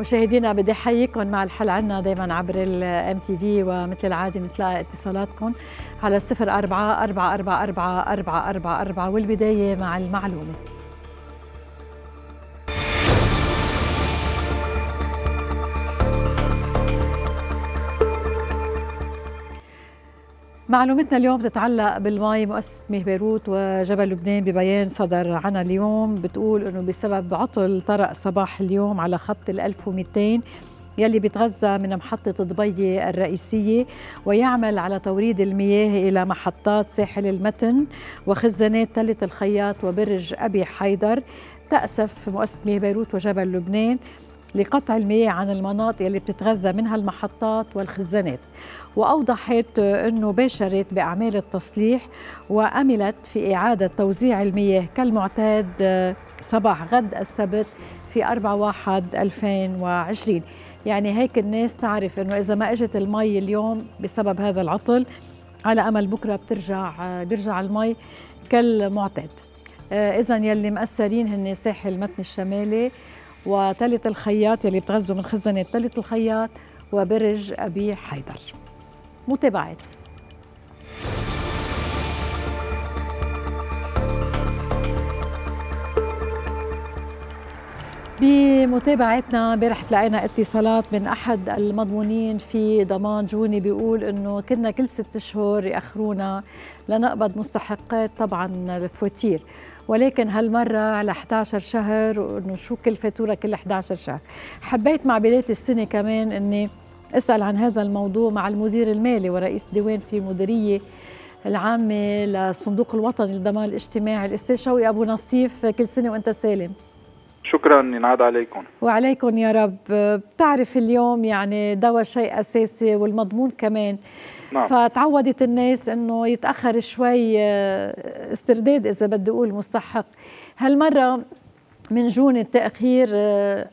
مشاهدينا بدي أحييكم مع الحل عنا دائما عبر الام تي في ومثل العادة نتلاقى اتصالاتكم على الصفر أربعة أربعة أربعة أربعة أربعة أربعة أربعة والبداية مع المعلومة. معلومتنا اليوم تتعلق بالمي مؤسسة ميه بيروت وجبل لبنان ببيان صدر عنها اليوم بتقول إنه بسبب عطل طرق صباح اليوم على خط ال 1200 يلي بيتغذى من محطة ضبية الرئيسية ويعمل على توريد المياه إلى محطات ساحل المتن وخزانات تلة الخياط وبرج أبي حيدر تأسف مؤسسة مياه بيروت وجبل لبنان. لقطع المياه عن المناطق اللي بتتغذى منها المحطات والخزانات. وأوضحت أنه باشرت بأعمال التصليح وأملت في إعادة توزيع المياه كالمعتاد صباح غد السبت في 4 واحد 2020 يعني هيك الناس تعرف أنه إذا ما إجت المي اليوم بسبب هذا العطل على أمل بكرة بترجع بيرجع المي كالمعتاد. إذا يلي مأثرين هن ساحل المتن الشمالي. وتلت الخياط يلي بتغذوا من خزنة تلت الخياط وبرج أبي حيدر. متابعات. بمتابعتنا امبارح تلاقينا اتصالات من أحد المضمونين في ضمان جوني بيقول إنه كنا كل ست اشهر يأخرونا لنقبض مستحقات طبعا الفواتير. ولكن هالمرة على 11 شهر وإنه شو كل فاتورة كل 11 شهر. حبيت مع بداية السنة كمان إني أسأل عن هذا الموضوع مع المدير المالي ورئيس ديوان في المديرية العامة للصندوق الوطني للضمان الاجتماعي الأستاذ شوقي أبو نصيف. كل سنة وأنت سالم. شكرا ينعاد عليكم. وعليكم يا رب. بتعرف اليوم يعني دواء شيء أساسي والمضمون كمان نعم. فتعودت الناس إنه يتأخر شوي آه، استرداد إذا بدي أقول مستحق. هالمرة من جون التأخير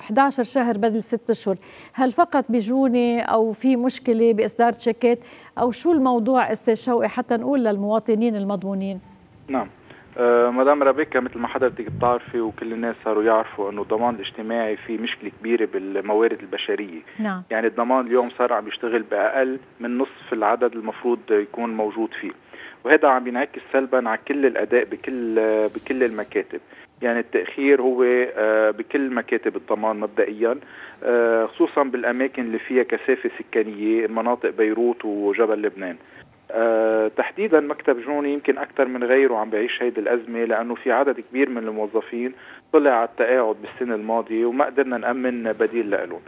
11 آه، شهر بدل 6 أشهر هل فقط بجوني أو في مشكلة بإصدار تشيكات؟ أو شو الموضوع أستاذ شوقي حتى نقول للمواطنين المضمونين؟ نعم. مدام رابيكا مثل ما حضرتك بتعرفي وكل الناس صاروا يعرفوا إنه الضمان الاجتماعي في مشكلة كبيرة بالموارد البشرية. نعم. يعني الضمان اليوم صار عم يشتغل بأقل من نصف العدد المفروض يكون موجود فيه. وهذا عم ينعكس سلبا على كل الأداء بكل بكل المكاتب. يعني التأخير هو آه، بكل مكاتب الضمان مبدئيا آه، خصوصا بالأماكن اللي فيها كثافة سكانية مناطق بيروت وجبل لبنان. أه تحديدا مكتب جوني يمكن أكثر من غيره عم بيعيش هيدي الأزمة لأنه في عدد كبير من الموظفين طلع على التقاعد بالسنه الماضيه وما قدرنا نأمن بديل لهم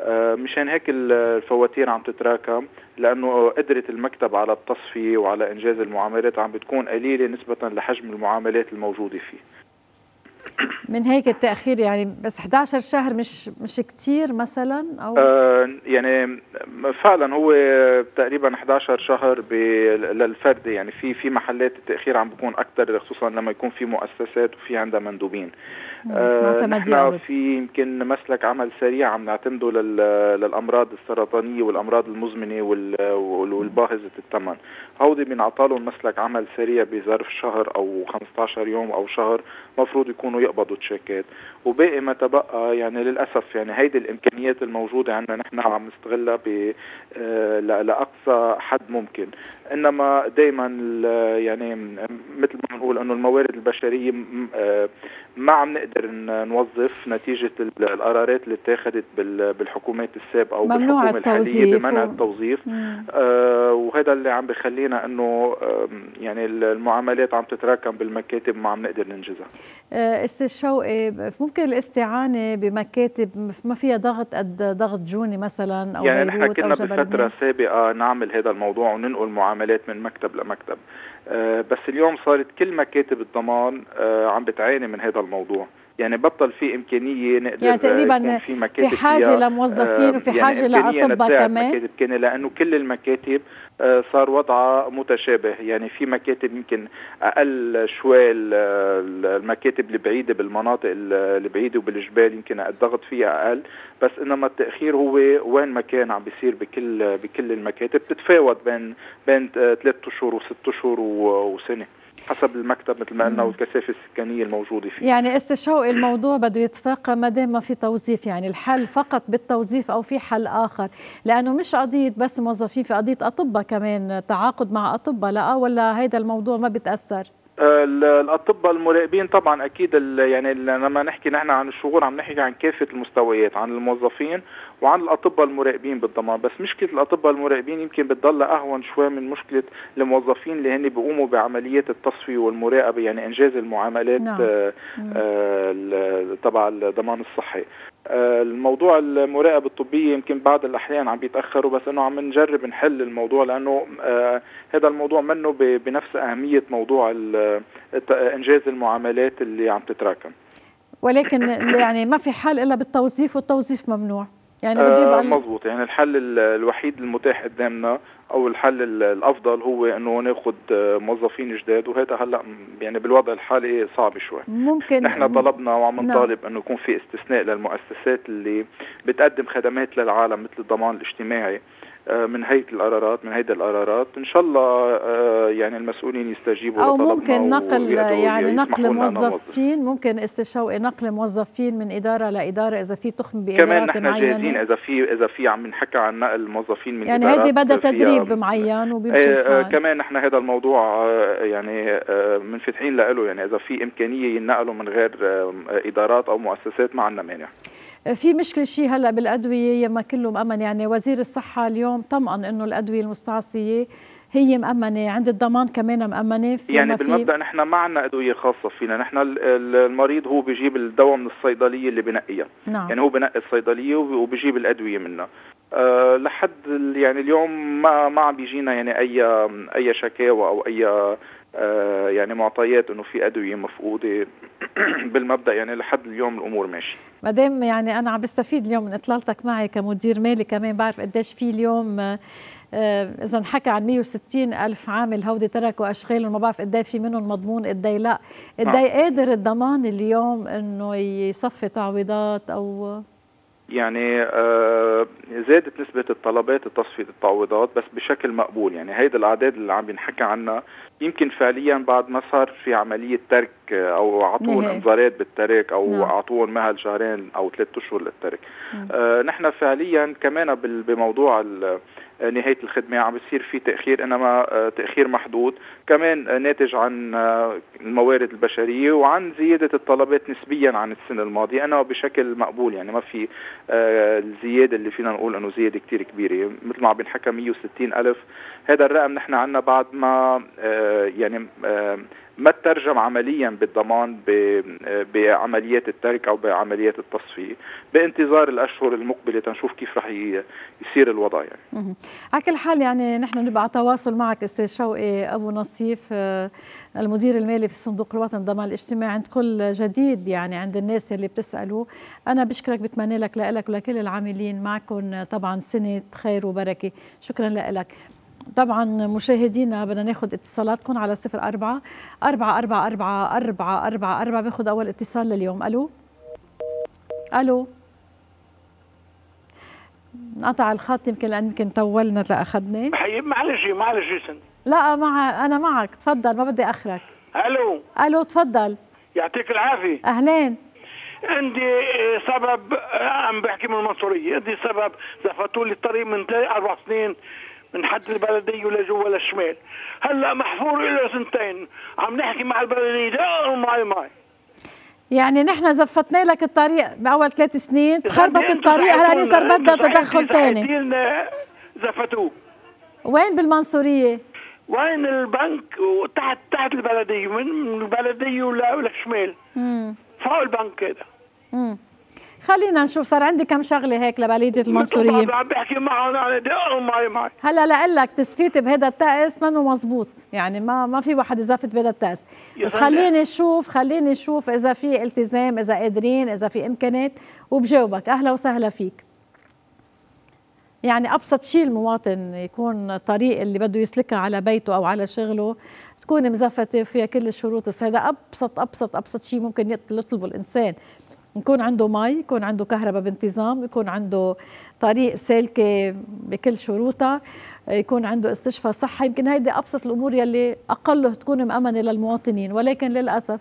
أه مشان هيك الفواتير عم تتراكم لأنه قدرة المكتب على التصفية وعلى إنجاز المعاملات عم بتكون قليلة نسبه لحجم المعاملات الموجودة فيه. من هيك التأخير يعني بس 11 شهر مش مش كثير مثلا أو؟ آه يعني فعلا هو تقريبا 11 شهر للفرد يعني في في محلات التأخير عم بيكون أكثر خصوصا لما يكون في مؤسسات وفي عندها مندوبين. آه نحن في يمكن مسلك عمل سريع عم نعتمده للأمراض السرطانية والأمراض المزمنة والباهظة الثمن. هودي بينعطى لهم مسلك عمل سريع بظرف شهر أو 15 يوم أو شهر مفروض يكونوا يقبضوا تشيكات وباقي ما تبقى يعني للأسف يعني هيدي الإمكانيات الموجودة عندنا نحن عم نستغلها ب آه، لأقصى حد ممكن. إنما دائما يعني مثل ما بنقول إنه الموارد البشرية آه، ما عم نقدر نوظف نتيجة القرارات اللي اتخذت بالحكومات السابقه أو بالحكومة الحالية بمنع التوظيف. آه وهذا اللي عم بخلينا إنه يعني المعاملات عم تتراكم بالمكاتب ما عم نقدر ننجزها. أستاذ شوقي ممكن الاستعانة بمكاتب ما فيها ضغط قد ضغط جوني مثلا أو يعني نحن كنا بفترة سابقة نعمل هذا الموضوع وننقل معاملات من مكتب لمكتب. آه، بس اليوم صارت كل مكاتب الضمان آه، عم بتعاني من هذا الموضوع. يعني بطل في إمكانية نقدر يعني تقريبا في, مكاتب في حاجة لموظفين وفي يعني حاجة لأطباء كمان؟ مكاتب كان لأنه كل المكاتب آه، صار وضعها متشابه. يعني في مكاتب يمكن أقل شوي المكاتب البعيده بالمناطق البعيده وبالجبال يمكن الضغط فيها أقل. بس إنما التأخير هو وين ما كان عم بيصير بكل بكل المكاتب تتفاوت بين بين ثلاث أشهر وست أشهر وسنة. حسب المكتب مثل ما قلنا والكثافة السكانية الموجودة فيه. يعني استشوقي الموضوع بده يتفاقم ما دام ما في توظيف يعني الحل فقط بالتوظيف أو في حل آخر. لأنه مش قضية بس موظفين في قضية أطباء كمان تعاقد مع أطباء لا ولا هيدا الموضوع ما بتاثر الأطباء المراقبين طبعا أكيد يعني لما نحكي نحن عن الشغل عم نحكي عن كافة المستويات عن الموظفين وعن الأطباء المراقبين بالضمان. بس مشكلة الأطباء المراقبين يمكن بتضل أهون شوي من مشكلة الموظفين اللي هن بيقوموا بعمليات التصفية والمراقبة يعني إنجاز المعاملات نعم. آه, آه، تبع الضمان الصحي. آه، الموضوع المراقبة الطبية يمكن بعض الأحيان عم بيتأخروا بس إنه عم نجرب نحل الموضوع لأنه آه هذا الموضوع منه بنفس أهمية موضوع إنجاز المعاملات اللي عم تتراكم. ولكن يعني ما في حل إلا بالتوظيف والتوظيف ممنوع. يعني بده يبقى آه مزبوط يعني الحل الوحيد المتاح قدامنا أو الحل الأفضل هو إنه ناخذ موظفين جداد وهذا هلأ يعني بالوضع الحالي صعب شوي ممكن نحن طلبنا وعم نعم. نطالب إنه يكون في استثناء للمؤسسات اللي بتقدم خدمات للعالم مثل الضمان الاجتماعي آه، من هيئة القرارات من هيدا القرارات. إن شاء الله آه، يعني المسؤولين يستجيبوا أو ممكن نقل يعني نقل موظفين ممكن استشوقي نقل موظفين من إدارة لاداره إذا في تخم بإدارات كمان نحن جاهزين إذا في إذا في عم نحكى عن نقل موظفين من يعني هيدي بدها تدريب معين وبيمشي آه، كمان نحن هذا الموضوع يعني منفتحين له يعني إذا في إمكانية ينقلوا من غير إدارات أو مؤسسات ما عندنا مانع. في مشكلة شيء هلا بالأدوية يما كله مامن يعني وزير الصحة اليوم طمأن إنه الأدوية المستعصية هي مأمنة عند الضمان كمان مأمنة. في يعني بالمبدأ نحن ما عندنا أدوية خاصة فينا. نحن المريض هو بيجيب الدواء من الصيدلية اللي بنقيها. نعم. يعني هو بنقي الصيدلية وبيجيب الأدوية منها. أه لحد يعني اليوم ما ما عم بيجينا يعني اي أي شكاوى أو أي يعني معطيات إنه في أدوية مفقودة. بالمبدأ يعني لحد اليوم الأمور ماشية. ما دام يعني أنا عم بستفيد اليوم من إطلالتك معي كمدير مالي كمان بعرف قديش في اليوم آه، إذا انحكى عن 160 ألف عامل هودي تركوا اشغالهم ما بعرف قد في منهم مضمون قد لا. قد نعم. قادر الضمان اليوم إنه يصفي تعويضات أو يعني آه زادت نسبة الطلبات التصفية التعويضات بس بشكل مقبول. يعني هيدا الأعداد اللي عم بنحكى عنها يمكن فعليا بعد ما صار في عملية ترك أو أعطوهم إنذارات بالترك أو نعم. أعطوهم مهل شهرين أو ثلاثة أشهر للترك. آه نحن فعليا كمان بموضوع نهاية الخدمة. عم بيصير في تأخير إنما آه، تأخير محدود. كمان آه، ناتج عن آه، الموارد البشرية وعن زيادة الطلبات نسبيا عن السنة الماضيه أنا بشكل مقبول يعني ما في الزيادة اللي فينا نقول إنه زيادة كثير كبيرة. مثل ما عم بنحكى 160 ألف. هذا الرقم نحن عندنا بعد ما يعني ما ترجم عمليا بالضمان بعمليات الترك أو بعمليات التصفية؟ بانتظار الأشهر المقبلة تنشوف كيف رح يصير الوضع يعني. على كل حال يعني نحن نبقى على تواصل معك أستاذ شوقي أبو نصيف آه، المدير المالي في الصندوق الوطني للضمان الاجتماعي عند كل جديد يعني عند الناس اللي بتسألوا. أنا بشكرك بتمنى لك لك ولكل العاملين. معكم طبعا سنة خير وبركة. شكرا لك. طبعا مشاهدينا بدنا ناخذ اتصالاتكم على صفر أربعة أربعة أربعة أربعة أربعة أربعة أربعة. باخذ أول اتصال لليوم. ألو؟ ألو؟ انقطع الخط يمكن لأن يمكن طولنا لاخذنا حبيب معلش معلش لا مع أنا معك. تفضل ما بدي أخرك. ألو؟ ألو تفضل. يعطيك العافية. أهلين. عندي سبب عم بحكي من المنصورية. عندي سبب زفتوا لي الطريق من أربع سنين. من حد البلديه لجوا للشمال هلا محفور له سنتين. عم نحكي مع البلديه دائما معي معي يعني نحن زفتنا لك الطريق بأول ثلاث سنين تخربط الطريق هلا صار بدها تدخل ثاني زفتوه. وين بالمنصورية؟ وين البنك؟ وتحت تحت البلديه من البلديه للشمال فوق البنك هذا. خلينا نشوف صار عندي كم شغلة هيك لبلديه المنصورية. عم بحكي معهم أنا معي معي هلا لك تسفيت بهذا التأس منه مزبوط. يعني ما ما في واحد يزفت بهذا التأس. بس خليني أشوف خليني أشوف إذا في التزام إذا قادرين إذا في امكانات وبجاوبك. أهلا وسهلا فيك. يعني أبسط شيء المواطن يكون الطريق اللي بده يسلكها على بيته أو على شغله تكون مزفتة وفيها كل الشروط الصحيحه ابسط ابسط أبسط شيء ممكن يطلبه الإنسان. يكون عنده مي يكون عنده كهرباء بانتظام يكون عنده طريق سالكة بكل شروطها يكون عنده استشفاء صحي. يمكن هيدي أبسط الأمور يلي أقله تكون مأمنة للمواطنين. ولكن للأسف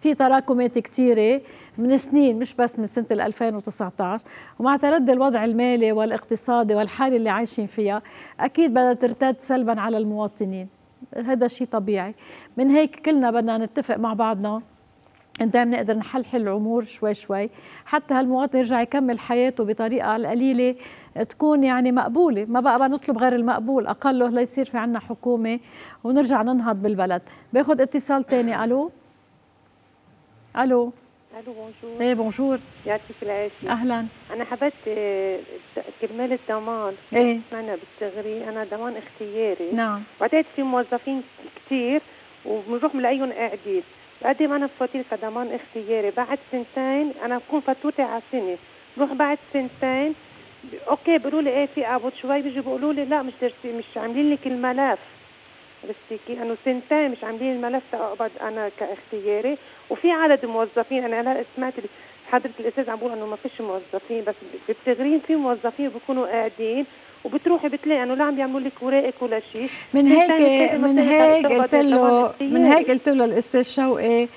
في تراكمات كثيرة من سنين مش بس من سنة 2019 ومع تردي الوضع المالي والاقتصادي والحالة اللي عايشين فيها أكيد بدها ترتد سلبا على المواطنين. هذا شيء طبيعي. من هيك كلنا بدنا نتفق مع بعضنا دائما نقدر نحلحل الأمور شوي شوي. حتى هالمواطن يرجع يكمل حياته بطريقة على القليلة تكون يعني مقبولة. ما بقى, نطلب غير المقبول. اقله ليصير في عنا حكومة ونرجع ننهض بالبلد. باخذ اتصال ثاني ألو؟ ألو؟ ألو بونجور. إيه بونجور. يعطيك العافية. أهلا. أنا حبيت كرمال الضمان إيه. أنا بالتغري أنا ضمان اختياري. نعم. بعدين في موظفين كثير وبنروح بنلاقيهم قاعدين. بقدم أنا فواتير كضمان اختياري بعد سنتين أنا بكون فاتورتي على سنه بروح بعد سنتين okay بيقولوا لي إيه في قبض شوي بيجوا بيقولوا لي لا مش دارسين مش عاملين لك الملف. عرفتي؟ إنه سنتين مش عاملين الملف تقبض أنا كاختياري. وفي عدد موظفين أنا هلا سمعت حضرة الأستاذ عم بقول إنه ما فيش موظفين بس بالتغريم في موظفين بيكونوا قاعدين. وبتروحي بتلاقي إنه لا عم يعملوا لك ورائك ولا شيء من هيك من هيك قلت له من هيك قلت له الاستاذ شوقي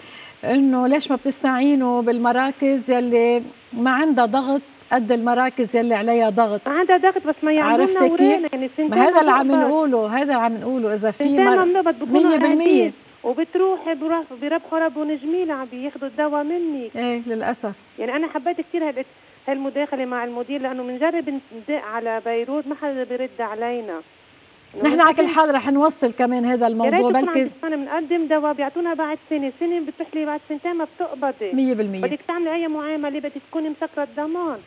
إنه ليش ما بتستعينوا بالمراكز يلي ما عندها ضغط قد المراكز يلي عليها ضغط؟ عندها ضغط بس ما يعملوا لنا كيف؟ يعني ما هذا اللي عم نقوله هذا اللي عم نقوله إذا في مر... 100% وبتروحي بيربحوا ربهم جميله عم بياخذوا الدواء مني. إيه للأسف. يعني أنا حبيت كثير هالمداخله مع المدير لأنه بنجرب ندق على بيروت ما حدا بيرد علينا. نحن على كل حال رح نوصل كمان هذا الموضوع بلكي أنا بنقدم دواء بيعطونا بعد سنة سنة بتحلي بعد سنتين ما بتقبضي. 100% بدك تعملي أي معاملة بدك تكوني مسكرة الضمان.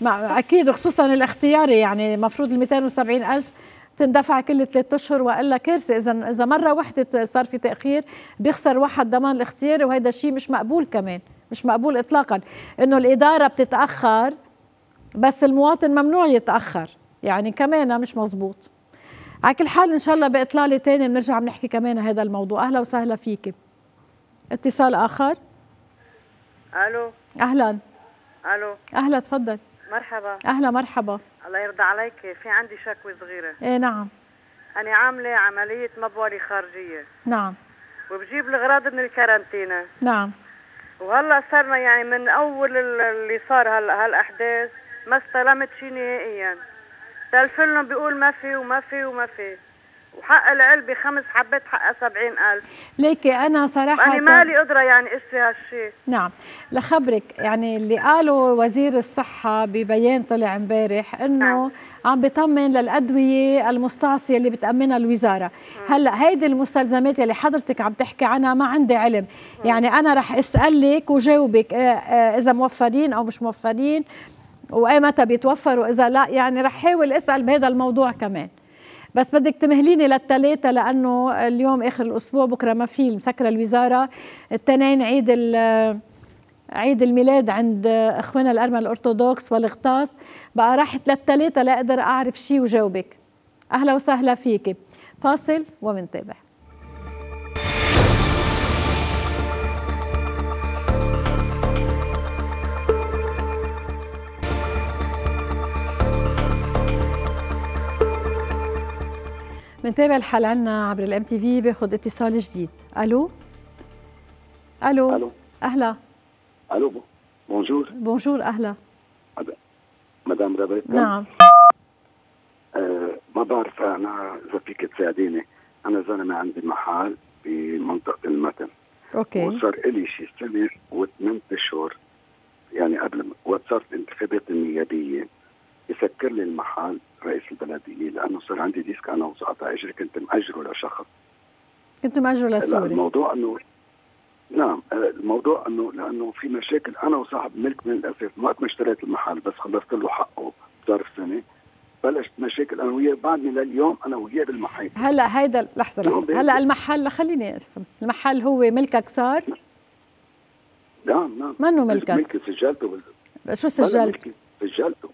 مع أكيد وخصوصا الاختياري يعني المفروض ال 270 ألف تندفع كل ثلاثة أشهر وإلا كارثة. اذا إذا مرة وحدة صار في تأخير بيخسر واحد ضمان الاختياري وهذا الشيء مش مقبول كمان. مش مقبول اطلاقا. إنه الإدارة بتتأخر بس المواطن ممنوع يتأخر. يعني كمان مش مزبوط على كل حال إن شاء الله بإطلالة ثانية بنرجع بنحكي كمان هذا الموضوع. أهلا وسهلا فيك. اتصال آخر. ألو. أهلا. ألو. أهلا تفضل. مرحبا. أهلا مرحبا. الله يرضى عليك. في عندي شكوى صغيرة. إيه نعم. أنا عاملة عملية مبولة خارجية. نعم. وبجيب الأغراض من الكارنتينا نعم. وهلا صرنا يعني من أول اللي صار هلا هالأحداث ما استلمت شيء نهائيا. تلفلنا بيقول ما في وما في وما في. وحق العلبة خمس حبات حقها سبعين ألف ليكي أنا صراحة أنا مالي قدرة يعني إشتري هالشيء نعم لخبرك يعني اللي قاله وزير الصحة ببيان طلع امبارح إنه نعم. عم بيطمن للأدوية المستعصية اللي بتأمنها الوزارة م. هلأ هيدي المستلزمات اللي حضرتك عم تحكي عنها ما عندي علم م. يعني أنا رح أسألك وجاوبك آه، آه، إذا موفرين أو مش موفرين واي متى بيتوفروا إذا لا يعني رح حاول أسأل بهذا الموضوع كمان بس بدك تمهليني للثلاثة لأنه اليوم آخر الأسبوع بكرة ما في مسكرة الوزارة. التنين عيد عيد الميلاد عند إخواننا الارمن الأرثوذكس والإغطاس. بقى رحت للثلاثة لاقدر أعرف شيء وجاوبك. أهلا وسهلا فيك فاصل ومنتابع. بنتابع الحلقة عنا عبر ال MTV باخذ اتصال جديد. ألو؟ ألو؟ ألو. أهلا. ألو bonjour. bonjour أهلا. مدام رابيتا نعم. آه ما بعرف أنا إذا فيك تساعديني. أنا زلمة عندي محل بمنطقة المتن. okay. وصار لي شي سنة وثمان أشهر يعني قبل وقت صارت الانتخابات النيابية. يسكر لي المحل رئيس البلديه لأنه صار عندي ديسك أنا وسقطع اجري كنت مأجرة لشخص. كنت مأجرة لسوري. الموضوع انه نعم الموضوع انه لأنه في مشاكل. أنا وصاحب ملك من الأساس وقت ما اشتريت المحل بس خلصت له حقه بظرف سنة. بلشت مشاكل. أنا وياه بعدني لليوم أنا وياه بالمحل. هلا هيدا لحظة لحظة. هلا المحل خليني أفهم. المحل هو ملكك صار؟ نعم نعم. منه ملكك؟ ملكي سجلته بال... شو سجلت؟ سجلته.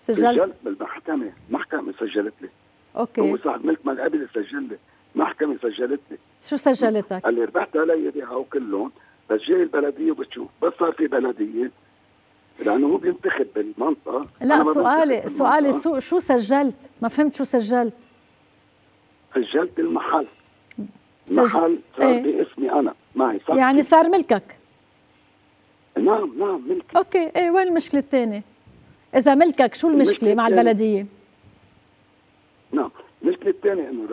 سجلت؟ سجلت بالمحكمة. محكمة سجلت لي. okay. هو صاحب ملك ما قبل سجل لي. محكمة سجلت لي. شو سجلتك؟ اللي ربحت علي بها وكلهم بس جاي البلدية وبتشوف. بس صار في بلدية. لأنه هو بينتخب بالمنطقة. لا سؤالي سؤالي شو سجلت؟ ما فهمت شو سجلت. سجلت المحل. سجل... محل صار إيه؟ باسمي أنا. معي صح يعني صار ملكك؟ نعم نعم ملكي. أوكي إيه وين المشكلة الثانية؟ إذا ملكك شو المشكلة مع البلدية؟ نعم المشكلة الثانية إنه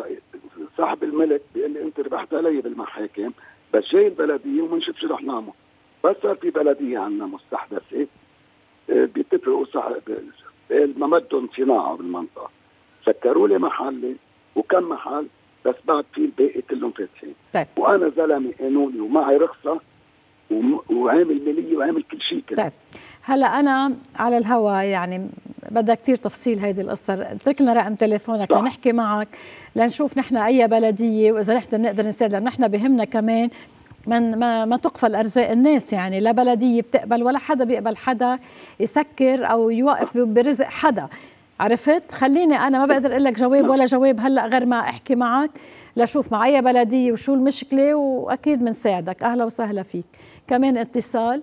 صاحب الملك بيقول لي أنت ربحت علي بالمحاكم بس جاي البلدية وما نشوف شو رح نعمل. بس صار في بلدية عندنا مستحدثة آه، بيتفقوا صاحب ما بدهم صناعة بالمنطقة. سكروا لي محلي وكم محل بس بعد في الباقي كلهم فاتحين. طيب. وأنا زلمة قانوني ومعي رخصة وعامل ماليه وعامل كل شيء كده. طيب. هلا أنا على الهوا يعني بدها كثير تفصيل هيدي القصة. اترك لنا رقم تليفونك لنحكي معك لنشوف نحن أي بلدية وإذا نحن بنقدر نساعد لأنه نحن بهمنا كمان من ما, ما تقفل أرزاق الناس يعني. لا بلدية بتقبل ولا حدا بيقبل حدا يسكر أو يوقف برزق حدا. عرفت؟ خليني أنا ما بقدر أقول لك جواب ولا جواب هلأ غير ما أحكي معك لشوف مع أي بلدية وشو المشكلة وأكيد بنساعدك. أهلا وسهلا فيك. كمان اتصال.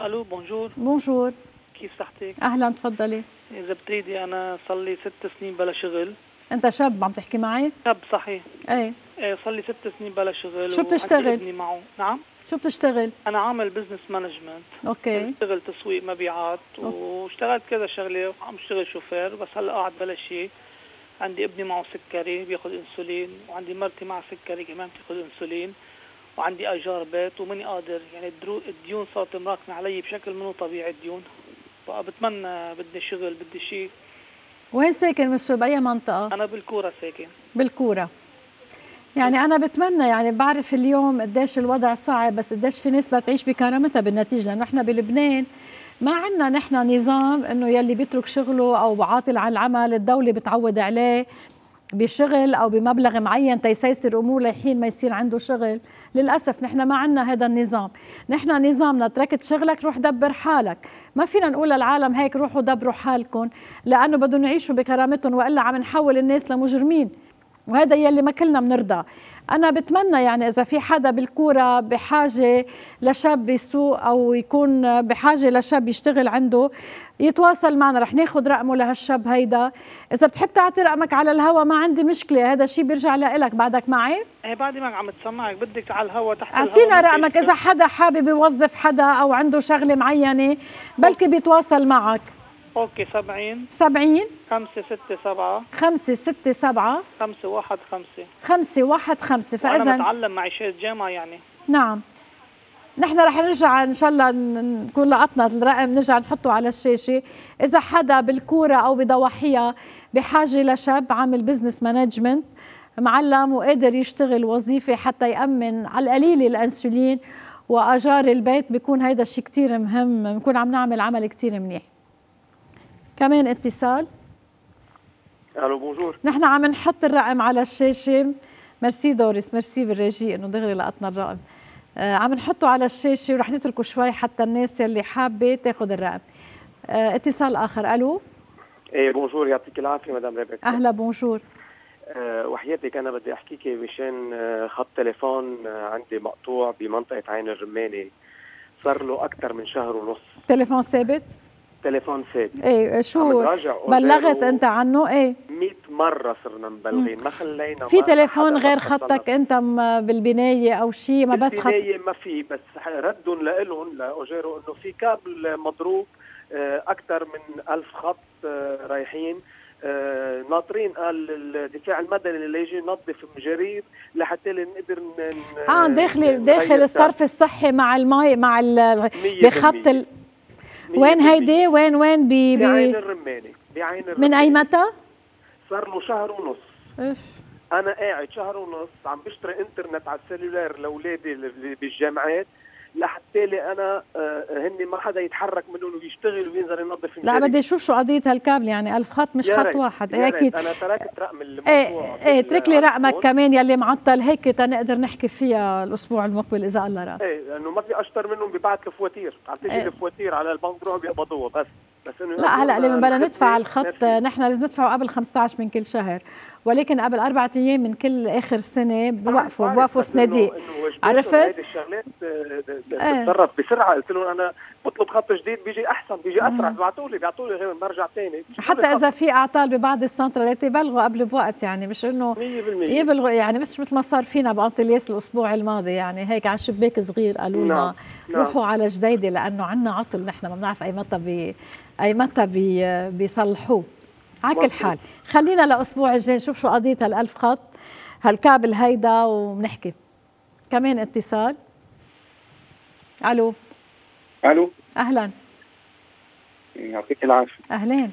ألو bonjour bonjour كيف صحتك؟ أهلا تفضلي. إذا بتريدي أنا صار لي ست سنين بلا شغل. أنت شاب عم تحكي معي؟ شاب صحيح. إيه إيه صار لي ست سنين بلا شغل شو بتشتغل؟ معه. نعم. شو بتشتغل؟ أنا عامل business management okay. بشتغل تسويق مبيعات واشتغلت كذا شغلة عم اشتغل شوفير بس هلأ قاعد بلا شيء. عندي ابني معه سكري بياخذ إنسولين وعندي مرتي معها سكري كمان بتاخذ إنسولين. وعندي ايجار بيت وماني قادر يعني الديون صارت مراكمة علي بشكل منو طبيعي الديون. فبتمنى بدي شغل بدي شيء وين ساكن مشو بأي منطقة؟ أنا بالكورة ساكن. بالكورة. يعني أنا بتمنى يعني بعرف اليوم قديش الوضع صعب بس قديش في ناس بتعيش بكرامتها بالنتيجة. لأنه إحنا بلبنان ما عندنا نحن نظام إنه يلي بيترك شغله أو بعاطل عن العمل الدولة بتعود عليه. بشغل أو بمبلغ معين تيسيسر أمور لحين ما يصير عنده شغل. للأسف نحن ما عندنا هذا النظام. نحن نظامنا تركت شغلك روح دبر حالك. ما فينا نقول للعالم هيك روحوا دبروا حالكم لأنه بدهم يعيشوا بكرامتهم وإلا عم نحول الناس لمجرمين. وهذا يلي ما كلنا بنرضى. أنا بتمنى يعني إذا في حدا بالكورة بحاجة لشاب يسوق أو يكون بحاجة لشاب يشتغل عنده يتواصل معنا. رح ناخذ رقمه لهالشاب هيدا. إذا بتحب تعطي رقمك على الهوا ما عندي مشكلة. هذا الشيء بيرجع لك بعدك معي. إيه بعدي معك عم تسمعك. بدك على الهوا تحت أعطينا رقمك. إذا حدا حابب يوظف حدا أو عنده شغلة معينة بلكي بيتواصل معك. okay 70 70 5 6 7 5 6 7 5 1 5 5 1 5 فاذا أنا بتعلم مع شيخ جامعة يعني. نعم. نحن رح نرجع إن شاء الله نكون لقطنا الرقم نرجع نحطه على الشاشة. إذا حدا بالكورة أو بضواحيها بحاجة لشاب عامل business management معلم وقادر يشتغل وظيفة حتى يأمن على القليل الإنسولين وأجار البيت بيكون هيدا الشيء كثير مهم. بنكون عم نعمل عمل كثير منيح. كمان اتصال. ألو bonjour. نحن عم نحط الرقم على الشاشة. ميرسي دوريس merci بال régie إنه دغري لقطنا الرقم. آه عم نحطه على الشاشة ورح نتركه شوي حتى الناس يلي حابة تاخذ الرقم. آه اتصال آخر. ألو. إيه bonjour يعطيك العافية مدام ريبيكا. أهلا bonjour. أه وحياتك أنا بدي احكيك مشان آه، خط تليفون عندي مقطوع بمنطقة عين الرماني. صار له أكثر من شهر ونص. تليفون ثابت؟ تليفون ثابت إيه شو بلغت أنت عنه؟ إيه. 100 مرة صرنا مبلغين ما خلينا في تليفون غير خطك أنت بالبناية أو شيء ما بس خط بالبناية ما في بس ردهم لهم لاجيرو إنه في كابل مضروب آه، أكثر من ألف خط آه، رايحين. آه ناطرين قال الدفاع المدني اللي يجي ينظف مجارير لحتى نقدر آه داخل داخل الصرف الصحي مع المي مع بخط ال... وين هيدي؟ وين وين بي بعين الرماني. بعين الرماني من أي متى؟ صار له شهر ونص. اف أنا قاعد شهر ونص عم بشتري إنترنت على ال cellular لأولادي بالجامعات. لحتى لي أنا آه، هن ما حدا يتحرك منهم ويشتغل وينزل ينظف لا بدي أشوف شو قضية هالكابل يعني ألف خط مش خط واحد. إيه أكيد. أنا تركت رقم الموضوع إيه إيه اترك لي رقمك كمان يلي معطل هيك تنقدر نحكي فيها الأسبوع المقبل إذا الله راد. إيه لأنه ما في أشطر منهم ببعث الفواتير. اعطيني إيه. الفواتير على البنك بروحوا بيقبضوها بس. بس إنه لا هلأ لما بدنا ندفع الخط نحن لازم ندفعه قبل 15 من كل شهر. ولكن قبل أربع أيام من كل آخر سنة بوقفوا بوقفوا صناديق. عرفت؟ هيدي الشغلات تتصرف بسرعة. قلت له أنا بطلب خط جديد بيجي أحسن بيجي أسرع. بيبعثوا لي بيعطوا لي برجع ثاني حتى إذا في أعطال ببعض السنترالات يبلغوا قبل بوقت يعني مش إنه 100% يبلغوا يعني مش مثل ما صار فينا بانطلياس الأسبوع الماضي يعني هيك على شباك صغير قالوا لنا نعم. نعم. روحوا على جديدة لأنه عندنا عطل نحن ما بنعرف أي متى بي أي متى بي بيصلحوه. على كل حال خلينا لأسبوع الجاي نشوف شو قضية هالألف خط هالكابل هيدا وبنحكي. كمان اتصال. ألو. ألو؟ أهلا. يعطيك العافية. أهلين.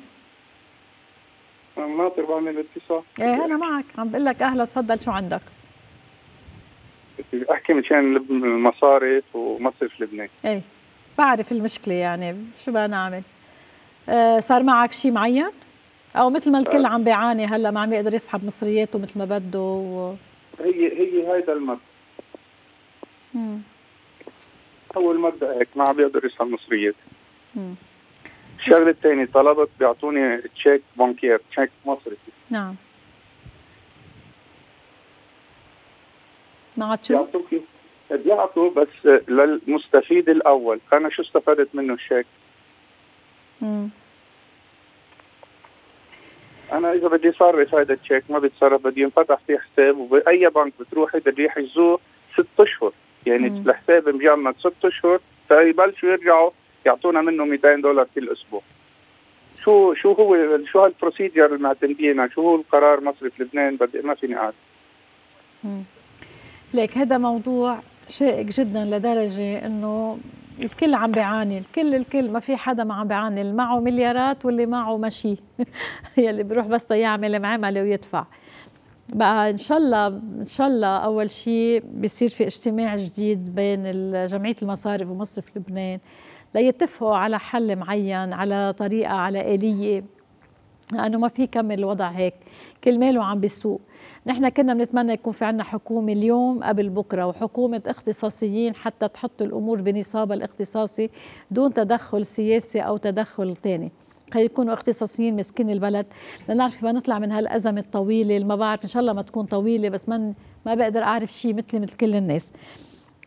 ناطر بعمل اتصال إيه أنا معك. عم بقول لك أهلا تفضل شو عندك. أحكي مشان المصارف ومصرف لبنان. إيه بعرف المشكلة يعني شو بدنا نعمل؟ آه صار معك شيء معين؟ أو مثل ما الكل عم بيعاني هلأ ما عم يقدر يسحب مصرياته مثل ما بده و... هي هي هيدا المبدأ. أول مبدا هيك ما عم بيقدر يسحب مصرياته الشغلة الثانية طلبت بيعطوني chèque bancaire تشيك مصرفي نعم. ما عاد شو؟ بيعطوا بس للمستفيد الأول. أنا شو استفدت منه الشيك؟ أنا إذا بدي صرف هذا التشيك ما بيتصرف بدي ينفتح فيه حساب وبأي بنك بتروحي بدي يحجزوه ست أشهر. يعني مم. الحساب مجمد ست أشهر فيبلشوا يرجعوا؟ يعطونا منه 200 دولار كل أسبوع. شو شو هو شو هال procedure المعتمدين شو هو القرار مصرف لبنان؟ بدي ما فيني أعرف. ليك هذا موضوع شائك جدا لدرجة إنه الكل عم بيعاني الكل الكل ما في حدا ما عم بيعاني. اللي معه مليارات واللي معه مشي. يلي بيروح بس يعمل معاملة ويدفع. بقى إن شاء الله إن شاء الله أول شيء بيصير في اجتماع جديد بين جمعية المصارف ومصرف لبنان ليتفقوا على حل معين على طريقة على آلية. لأنه ما في كمل الوضع هيك. كل ماله عم بيسوق. نحن كنا بنتمنى يكون في عنا حكومة اليوم قبل بكرة وحكومة اختصاصيين حتى تحط الأمور بنصابها الاختصاصي دون تدخل سياسي أو تدخل خلي يكونوا اختصاصيين مسكين البلد. لنعرف ما نطلع من هالأزمة الطويلة اللي ما بعرف إن شاء الله ما تكون طويلة بس ما ما بقدر أعرف شيء مثلي مثل كل الناس.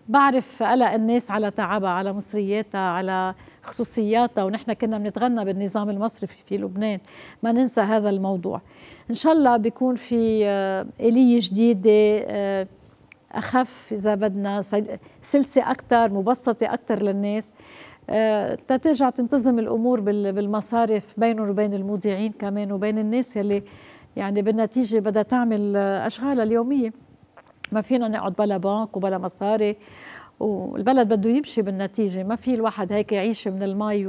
بعرف قلق الناس على تعبها على مصرياتها على خصوصياتها ونحن كنا بنتغنى بالنظام المصرفي في لبنان. ما ننسى هذا الموضوع. إن شاء الله بيكون في آه، آلية جديدة آه، أخف إذا بدنا سلسة أكثر مبسطة أكثر للناس. آه، ترجع تنتظم الأمور بالمصارف بينهم وبين المودعين كمان وبين الناس يلي يعني بالنتيجة بدها تعمل أشغالها اليومية. ما فينا نقعد بلا بنك وبلا مصاري والبلد بده يمشي بالنتيجة. ما في الواحد هيك يعيش من المي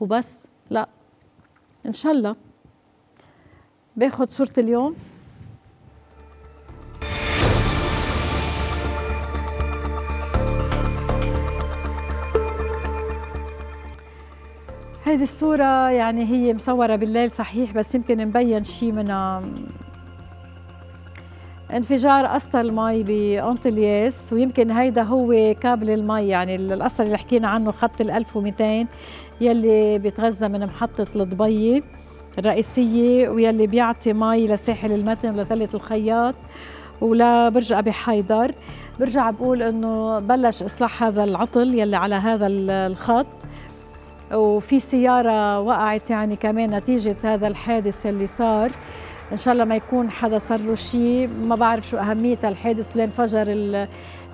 وبس. لا إن شاء الله. باخد صورة اليوم. هيدي الصورة يعني هي مصورة بالليل صحيح بس يمكن مبين شيء منها انفجار قسطر المي بأنطلياس ويمكن هيدا هو كابل المي يعني القسطر اللي حكينا عنه خط ال 1200 يلي بيتغذى من محطة الضبية الرئيسية ويلي بيعطي مي لساحل المتن ولتلة الخياط. ولا برج أبي حيدر برجع بقول إنه بلش إصلاح هذا العطل يلي على هذا الخط. وفي سيارة وقعت يعني كمان نتيجة هذا الحادث يلي صار. إن شاء الله ما يكون حدا صار له شيء. ما بعرف شو أهمية الحادث. ولا انفجر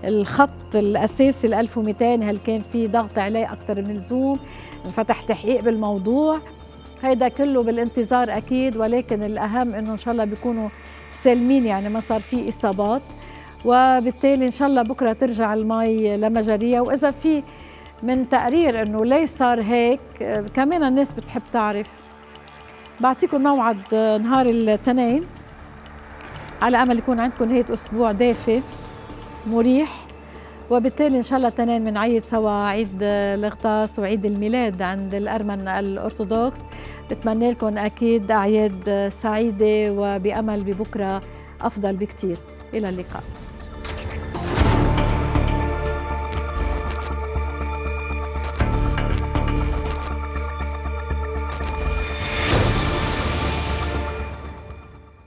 الخط الاساسي ال 1200 هل كان في ضغط عليه أكثر من اللزوم؟ انفتح تحقيق بالموضوع. هيدا كله بالانتظار أكيد ولكن الأهم إنه إن شاء الله بيكونوا سالمين يعني ما صار في إصابات. وبالتالي إن شاء الله بكرة ترجع المي لمجاريها وإذا في من تقرير إنه ليش صار هيك كمان الناس بتحب تعرف. بعطيكم موعد نهار الاثنين. على أمل يكون عندكم نهايه أسبوع دافي مريح. وبالتالي إن شاء الله الاثنين بنعيد سوا عيد الأغطاس وعيد الميلاد عند الأرمن الأرثوذكس. بتمنى لكم أكيد أعياد سعيدة وبأمل ببكرة أفضل بكثير إلى اللقاء.